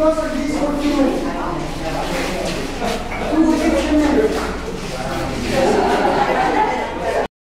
nossa, aqui, só